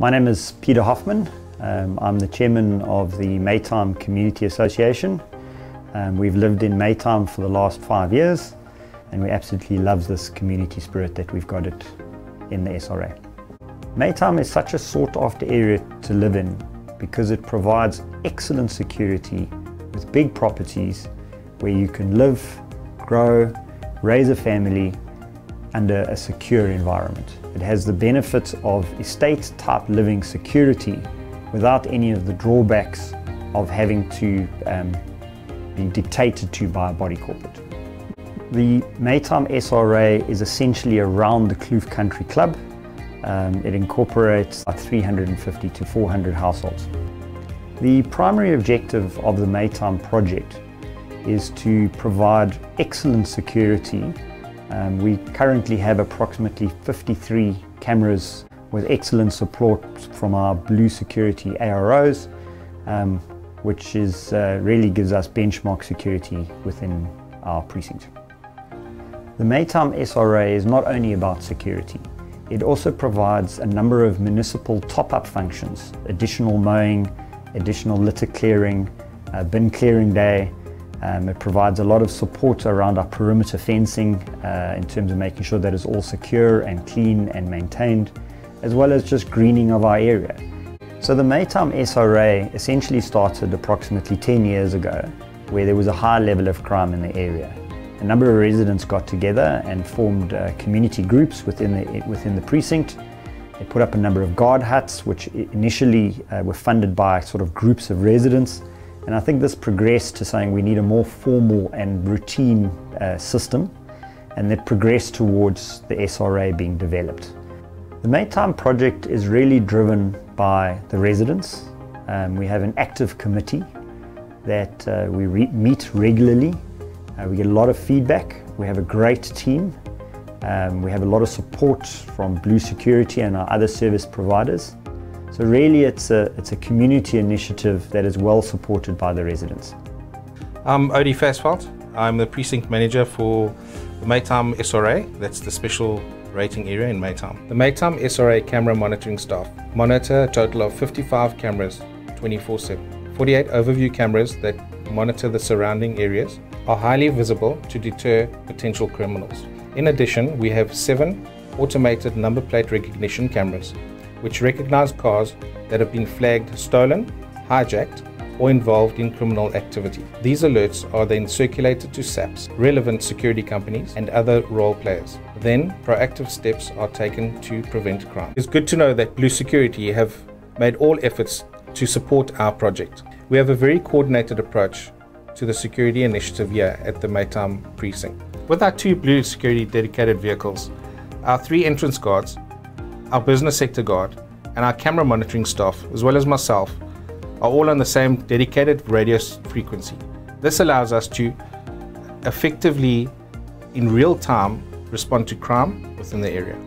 My name is Peter Hoffman. Um, I'm the chairman of the Maytime Community Association. Um, we've lived in Maytime for the last five years and we absolutely love this community spirit that we've got it in the SRA. Maytime is such a sought after area to live in because it provides excellent security with big properties where you can live, grow, raise a family under a secure environment. It has the benefits of estate type living security without any of the drawbacks of having to um, be dictated to by a body corporate. The Maytime SRA is essentially around the Kloof Country Club. Um, it incorporates 350 to 400 households. The primary objective of the Maytime project is to provide excellent security um, we currently have approximately 53 cameras with excellent support from our Blue Security AROs, um, which is, uh, really gives us benchmark security within our precinct. The Maytime SRA is not only about security, it also provides a number of municipal top-up functions, additional mowing, additional litter clearing, uh, bin clearing day, um, it provides a lot of support around our perimeter fencing uh, in terms of making sure that it's all secure and clean and maintained, as well as just greening of our area. So the Maytime SRA essentially started approximately 10 years ago, where there was a high level of crime in the area. A number of residents got together and formed uh, community groups within the, within the precinct. They put up a number of guard huts, which initially uh, were funded by sort of groups of residents and I think this progressed to saying we need a more formal and routine uh, system and that progressed towards the SRA being developed. The Maytime project is really driven by the residents. Um, we have an active committee that uh, we re meet regularly. Uh, we get a lot of feedback. We have a great team. Um, we have a lot of support from Blue Security and our other service providers. So really it's a, it's a community initiative that is well supported by the residents. I'm Odie Fasveld. I'm the precinct manager for the Maytime SRA, that's the special rating area in Maytime. The Maytime SRA camera monitoring staff monitor a total of 55 cameras 24-7. 48 overview cameras that monitor the surrounding areas are highly visible to deter potential criminals. In addition, we have seven automated number plate recognition cameras which recognize cars that have been flagged stolen, hijacked, or involved in criminal activity. These alerts are then circulated to SAPS, relevant security companies, and other role players. Then, proactive steps are taken to prevent crime. It's good to know that Blue Security have made all efforts to support our project. We have a very coordinated approach to the security initiative here at the Maytime precinct. With our two Blue Security dedicated vehicles, our three entrance guards, our business sector guard, and our camera monitoring staff, as well as myself, are all on the same dedicated radio frequency. This allows us to effectively, in real time, respond to crime within the area.